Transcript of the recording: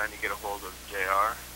trying to get a hold of JR.